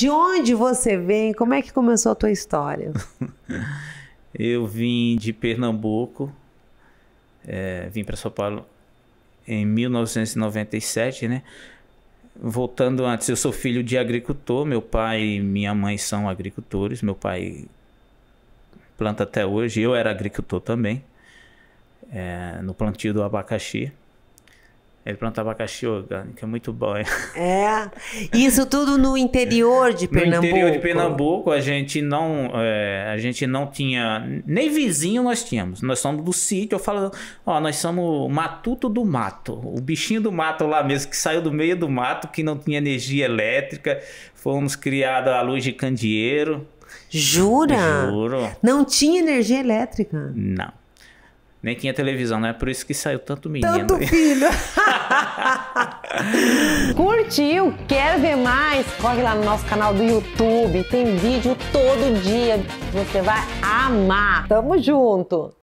de onde você vem? Como é que começou a tua história? eu vim de Pernambuco, é, vim para São Paulo em 1997, né? Voltando antes, eu sou filho de agricultor, meu pai e minha mãe são agricultores, meu pai planta até hoje, eu era agricultor também, é, no plantio do abacaxi. Ele planta abacaxi orgânico, é muito bom. Hein? É, isso tudo no interior de Pernambuco. No interior de Pernambuco, a gente não, é, a gente não tinha, nem vizinho nós tínhamos. Nós somos do sítio, eu falo, ó, nós somos o matuto do mato, o bichinho do mato lá mesmo, que saiu do meio do mato, que não tinha energia elétrica, fomos criados à luz de candeeiro. Jura? Juro. Não tinha energia elétrica? Não. Nem tinha televisão, né? Por isso que saiu tanto menino. Tanto filho. Curtiu? Quer ver mais? Corre lá no nosso canal do YouTube. Tem vídeo todo dia. Você vai amar. Tamo junto.